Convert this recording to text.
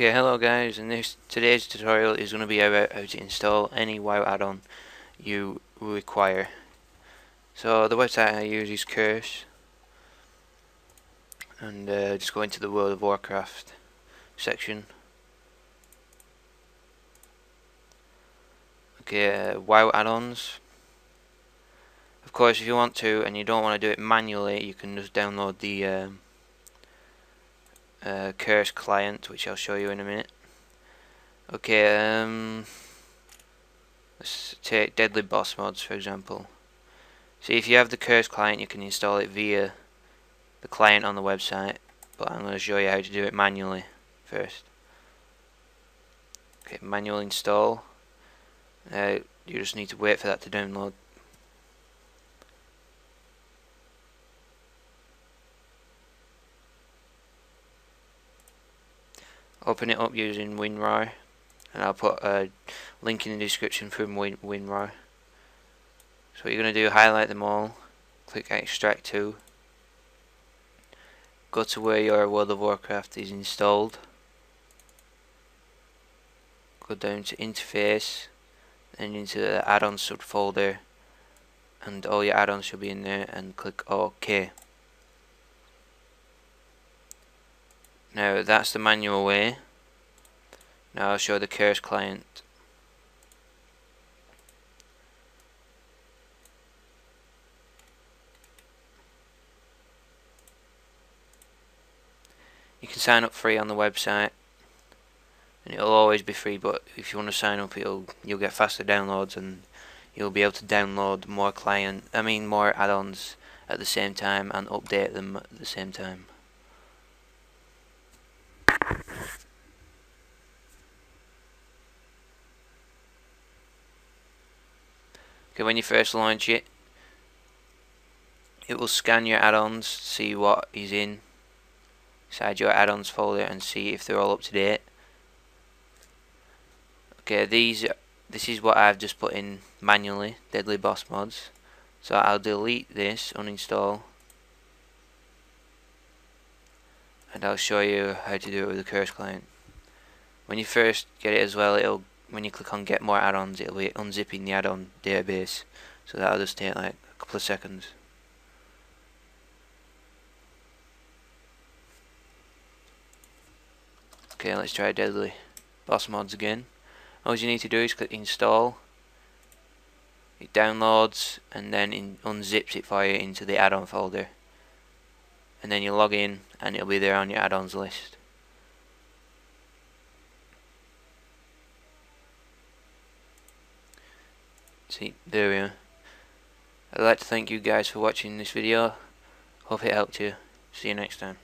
Okay, hello guys, and this today's tutorial is going to be about how to install any WoW add-on you require. So the website I use is Curse, and uh, just go into the World of Warcraft section. Okay, uh, WoW add-ons. Of course, if you want to and you don't want to do it manually, you can just download the um, uh, Curse client, which I'll show you in a minute. Okay, um, let's take Deadly Boss mods for example. See, if you have the Curse client, you can install it via the client on the website, but I'm going to show you how to do it manually first. Okay, manual install. Uh, you just need to wait for that to download. Open it up using WinRAR and I'll put a link in the description from Win WinRAR so what you're going to do highlight them all click extract to go to where your World of Warcraft is installed go down to interface and into the add-ons subfolder and all your add-ons should be in there and click OK Now that's the manual way. Now I'll show the Curse client. You can sign up free on the website and it'll always be free but if you want to sign up it'll you'll get faster downloads and you'll be able to download more client I mean more add-ons at the same time and update them at the same time. Okay, when you first launch it, it will scan your add-ons, see what is in inside your add-ons folder and see if they're all up to date. Okay, these this is what I've just put in manually, Deadly Boss mods. So I'll delete this, uninstall, and I'll show you how to do it with the Curse client. When you first get it as well, it'll when you click on get more add-ons, it'll be unzipping the add-on database. So that'll just take like a couple of seconds. Okay, let's try Deadly Boss Mods again. All you need to do is click install. It downloads and then in unzips it for you into the add-on folder and then you log in and it'll be there on your add-ons list. See, there we are. I'd like to thank you guys for watching this video. Hope it helped you. See you next time.